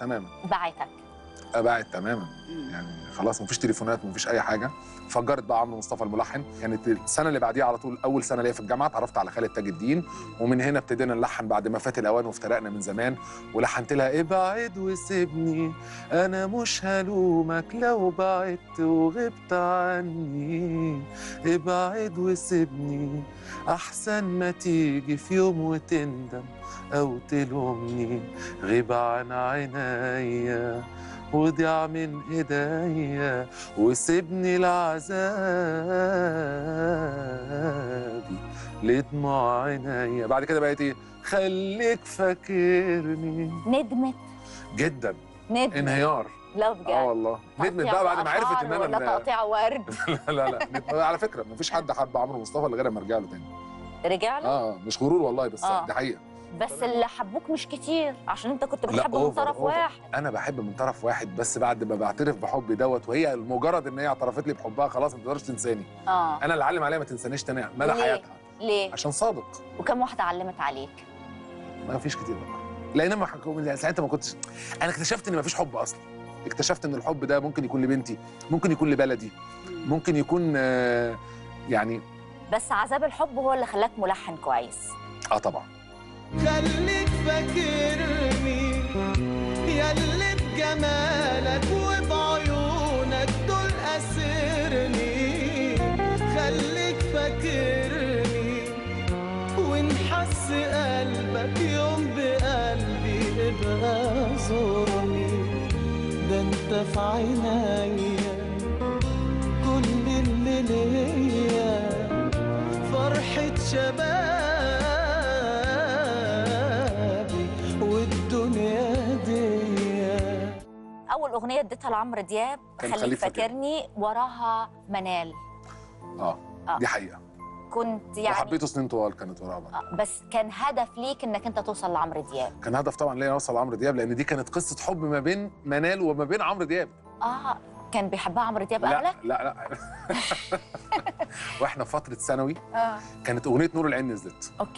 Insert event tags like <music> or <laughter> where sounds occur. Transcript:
تماما. بعتك. أبعد تماما. يعني خلاص مفيش تليفونات مفيش أي حاجة. فجرت بقى عمرو مصطفى الملحن. كانت السنة اللي بعديها على طول أول سنة ليا في الجامعة اتعرفت على خالد تاج الدين. ومن هنا ابتدينا نلحن بعد ما فات الأوان وافترقنا من زمان. ولحنت لها ابعد وسيبني أنا مش هلومك لو بعدت وغبت عني. ابعد وسيبني أحسن ما تيجي في يوم وتندم أو تلومني. غيب عن عينيا وضيع من ايديا وسيبني لعذابي لدموع عينيا بعد كده بقيت إيه؟ خليك فاكرني. ندمت. جدا. ندمت. انهيار. لا آه والله. ندمت بقى بعد ما عرفت إن أنا ولا تقطيع ورد؟ <laughs> لا لا لا. على فكرة مفيش حد حب عمرو مصطفى إلا غير لما ارجع له تاني. رجع له؟ آه مش غرور والله بس آه. دي حقيقة. بس اللي حبوك مش كتير عشان انت كنت بتحب من طرف أوفر. واحد. أنا بحب من طرف واحد بس بعد ما بعترف بحبي دوت وهي مجرد إن هي اعترفت لي بحبها خلاص ما تقدرش تنساني. آه. أنا اللي علم عليها ما تنسانيش تاني مدى؟ حياتها. ليه؟ عشان صادق. وكم واحدة علمت عليك؟ ما فيش كتير بقى لأن ما حكوا ساعتها ما كنتش أنا اكتشفت إن ما فيش حب أصلا. اكتشفت إن الحب ده ممكن يكون لبنتي ممكن يكون لبلدي ممكن يكون آه، يعني بس عذاب الحب هو اللي خلاك ملحن كويس. آه طبعا. خليك فاكرني. يا اللي بجمالك وبعيونك دول أسرني. خليك فاكرني ونحس قلبك يوم بقلبي ابقى زورني. ده انت في عينيا كل اللي ليا فرحة شبابي أول أغنية اديتها لعمرو دياب خليك فاكرني. وراها منال. آه آه. دي حقيقة. كنت يعني وحبيته سنين طوال كانت ورا بعض آه، بس كان هدف ليك إنك أنت توصل لعمرو دياب. كان هدف طبعا ليا أوصل لعمرو دياب لأن دي كانت قصة حب ما بين منال وما بين عمرو دياب. آه كان بيحبها عمرو دياب لا قبلك لا لا. <laughs> <laughs> وإحنا في فترة ثانوي آه. كانت أغنية نور العين نزلت. أوكي.